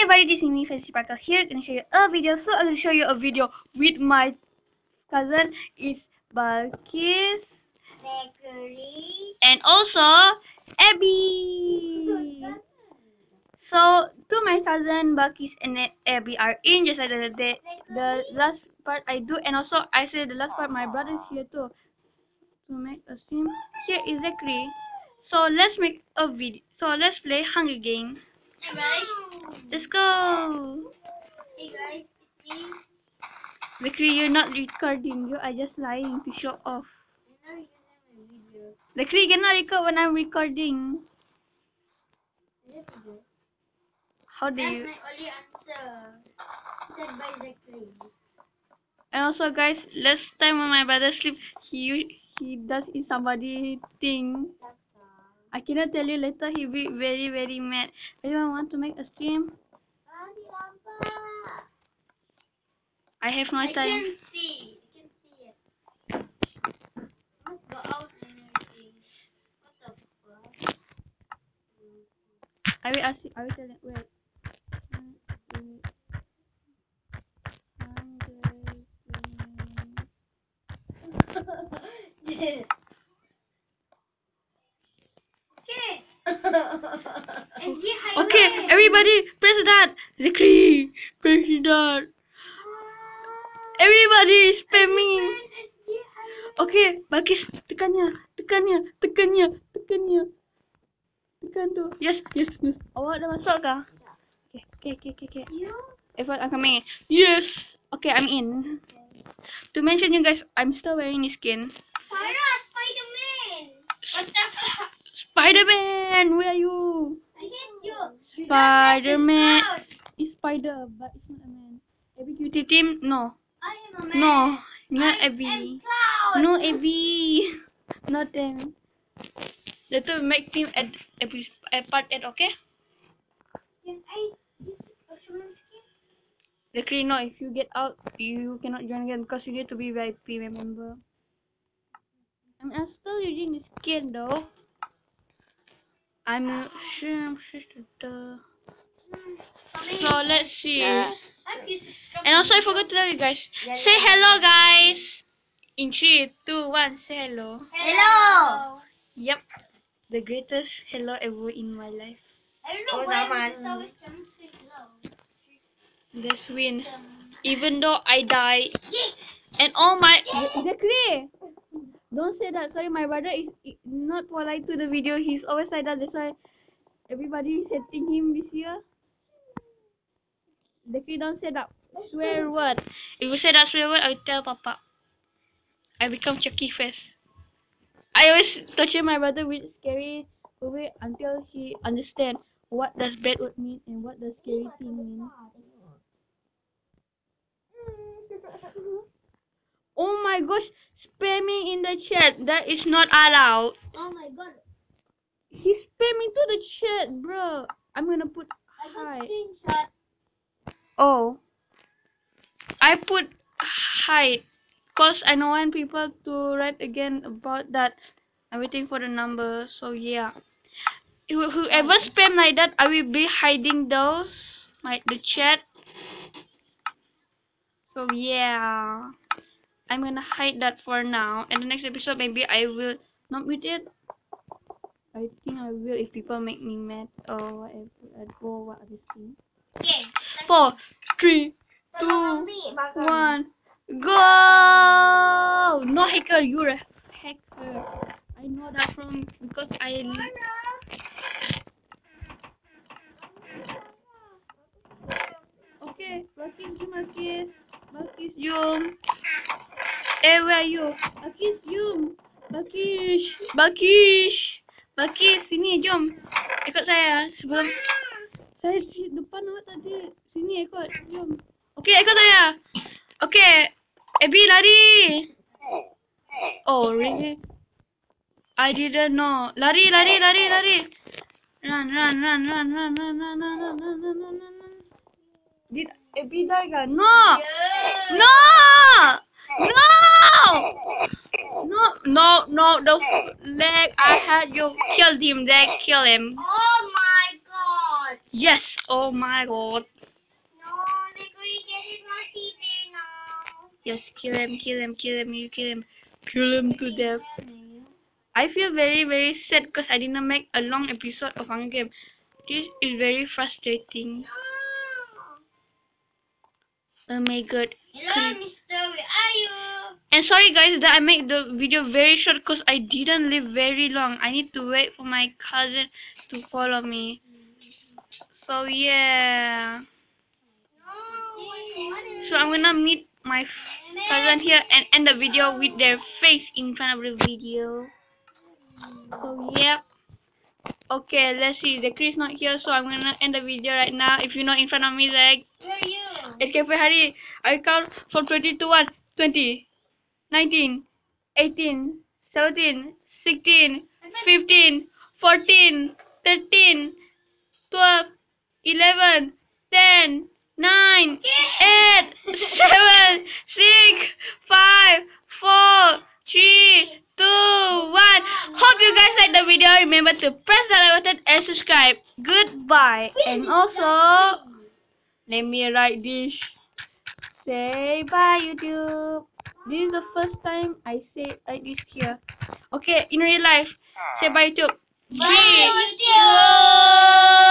everybody, this is me, Fancy Sparkle here. Gonna show you a video. So I'm gonna show you a video with my cousin. It's Balqis and also Abby. So to my cousin Balqis and Abby are in just like the the, the last part I do, and also I say the last part my brother is here too. To make a sim, here Zackery. So let's make a video. So let's play Hunger Games. Hey guys. Let's go. Hey guys. It's me. Zackery, you're not recording. You are just lying to show off. Know you have a video. Cannot record when I'm recording. Is it video? How do That's you? my only answer. Said by Zackery. And also, guys, last time when my brother sleep, he he does is somebody thing. I cannot tell you later. He be very very mad. Anyone want to make a Lampa. I have no I time. can see. I can see it. Let's go out and everything. What the fuck? I will ask. you- I will tell you. Wait. Wait. Hunger Games. okay. And he highway. Okay, everybody. Zackery, press that. Everybody spamming. Okay, Balqis, tekannya, tekannya, tekannya, tekannya. Tekan tu. Yes, yes, yes. Awak dah masuk kah? Okay, okay, okay, okay. okay. Effort, I'm coming in. Yes. Okay, I'm in. To mention you guys, I'm still wearing this skin. Sarah, Spider-Man. What the fuck? Spider-Man, where are you? I hate you. Spider-Man. It's spider, but it's not a man. Abby Cutie Team? No. I am a man. No, not I Abby. No, Abby. Not them. Later make team at at part eight, okay? Can I use a human skin? Luckily, no. If you get out, you cannot join again because you need to be VIP, remember? I'm I'm still using this skin though. I'm uh, sure I'm sure to the. So let's see. I'm used to And also, I forgot to tell you guys. Say hello, guys. In three, two, one. Say hello. Hello. Yep. The greatest hello ever in my life. I don't know Oh, why always comes hello. Let's win. Even though I die. And all my. Exactly. Don't say that. Sorry, my brother is is not polite to the video. He's always like that. That's why everybody is hating him this year. Exactly, don't say that swear word. If you say that swear word, I will tell Papa. I become Chucky face. I always torture my brother with scary movie until he understand what does bad word mean and what does scary thing mean. Oh my gosh, spamming in the chat. That is not allowed. Oh my god. He's spamming to the chat, bro. I'm gonna put hi. Oh. I put hide. Cause I don't want people to write again about that. I'm waiting for the number. So yeah. Who- Whoever spam like that, I will be hiding those. Like the chat. So yeah. I'm gonna hide that for now. And the next episode maybe I will not mute it. I think I will if people make me mad or whatever or what other thing. Okay. Four, three, two, one, go! No hacker, you're a hacker. I know that from because I. Okay, Marquis, you Marquis. Marquis, you. Eh, where are you? Marquis, you. Marquis, Marquis. Marquis, sini, jom. Ikut saya sebelum saya di depan awak tadi. Sini ikut, jom. Okay, ikut saya. Okay, Abby lari. Oh, really? I didn't know. Lari, lari, lari, lari. Run, run, run, run, run, run, run, run, run, run, run, run, run, run. Did Abby die kah? No! No! No! No, no, no, the leg, I had you killed him, they kill him. Oh my god. Yes, Oh my god. No, they're going to get in my TV now. Yes, kill him, kill him, kill him, you kill him. Kill him to death. I feel very, very sad because I didn't make a long episode of Hunger Game. This is very frustrating. No. Oh my god. Hello, mister. Where are you? And sorry guys that I make the video very short because I didn't live very long. I need to wait for my cousin to follow me. So yeah. So I'm gonna meet my cousin here and end the video with their face in front of the video. So yep. Okay, let's see. The Chris not here, so I'm gonna end the video right now. If you're not in front of me, like Where are you? Escape Hari. I count from 20 to 1. 20, 19, 18, 17, 16, 15, 14, 13, 12, 11, 10, 9, 8, 7, 6, 5, 4, 3, 2, 1. Hope you guys like the video. Remember to press the like button and subscribe. Goodbye. And also, let me write this. Say bye YouTube. This is the first time I say like this here. Okay, in real life. Say bye YouTube. Bye, YouTube.